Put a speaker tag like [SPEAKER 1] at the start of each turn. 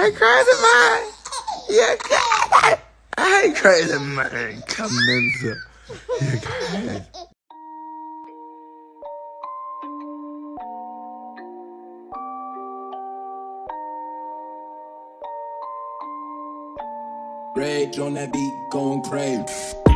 [SPEAKER 1] Hey, crazy man. Yeah, crazy. Hey, crazy man. Come in, Yeah, crazy.
[SPEAKER 2] Rage on that beat, going crazy.